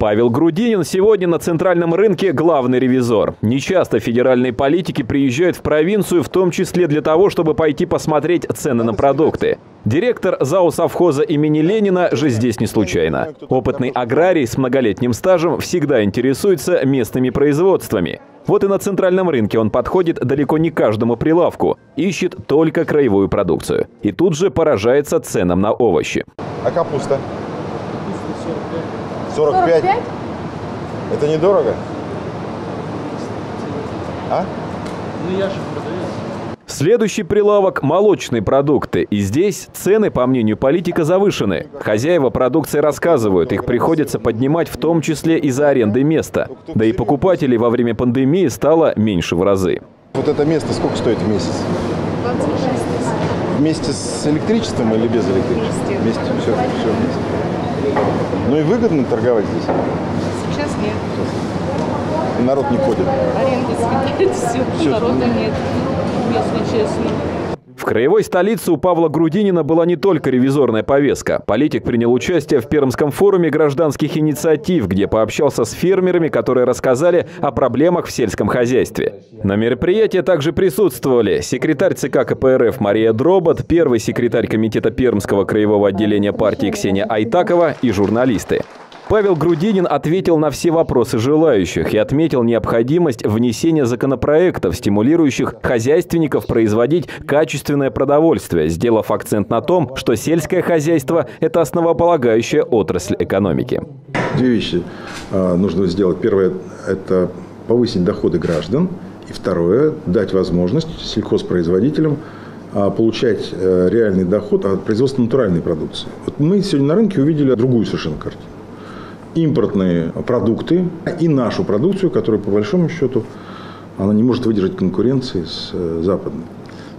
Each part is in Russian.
Павел Грудинин сегодня на центральном рынке главный ревизор. Нечасто федеральные политики приезжают в провинцию, в том числе для того, чтобы пойти посмотреть цены на продукты. Директор ЗАО совхоза имени Ленина же здесь не случайно. Опытный аграрий с многолетним стажем всегда интересуется местными производствами. Вот и на центральном рынке он подходит далеко не каждому прилавку, ищет только краевую продукцию. И тут же поражается ценам на овощи. А капуста? 45. 45? Это недорого? А? Ну я же продавец. Следующий прилавок – молочные продукты. И здесь цены, по мнению политика, завышены. Хозяева продукции рассказывают, их приходится поднимать в том числе из-за аренды места. Да и покупателей во время пандемии стало меньше в разы. Вот это место сколько стоит в месяц? 26 тысяч. Вместе с электричеством или без электричества? Вместе. Вместе, все, все вместе. Ну и выгодно торговать здесь? Сейчас нет. Народ не ходит? Аренда съедает все, все, народа нет, если честно. Краевой столице у Павла Грудинина была не только ревизорная повестка. Политик принял участие в Пермском форуме гражданских инициатив, где пообщался с фермерами, которые рассказали о проблемах в сельском хозяйстве. На мероприятии также присутствовали секретарь ЦК КПРФ Мария Дробот, первый секретарь комитета Пермского краевого отделения партии Ксения Айтакова и журналисты. Павел Грудинин ответил на все вопросы желающих и отметил необходимость внесения законопроектов, стимулирующих хозяйственников производить качественное продовольствие, сделав акцент на том, что сельское хозяйство – это основополагающая отрасль экономики. Две вещи а, нужно сделать. Первое – это повысить доходы граждан. И второе – дать возможность сельхозпроизводителям а, получать э, реальный доход от производства натуральной продукции. Вот мы сегодня на рынке увидели другую совершенно картину импортные продукты и нашу продукцию, которая по большому счету она не может выдержать конкуренции с э, западной.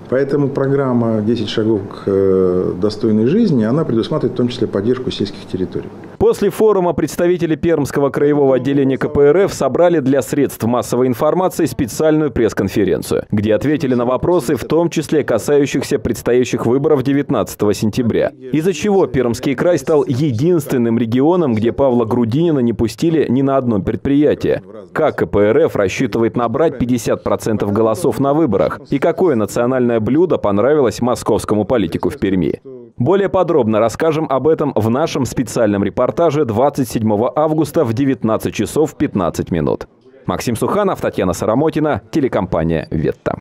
Поэтому программа «10 шагов к э, достойной жизни» она предусматривает в том числе поддержку сельских территорий. После форума представители Пермского краевого отделения КПРФ собрали для средств массовой информации специальную пресс-конференцию, где ответили на вопросы, в том числе касающихся предстоящих выборов 19 сентября. Из-за чего Пермский край стал единственным регионом, где Павла Грудинина не пустили ни на одно предприятие. Как КПРФ рассчитывает набрать 50% голосов на выборах? И какое национальное блюдо понравилось московскому политику в Перми? Более подробно расскажем об этом в нашем специальном репортаже 27 августа в 19 часов 15 минут. Максим Суханов, Татьяна Сарамотина, телекомпания «Ветта».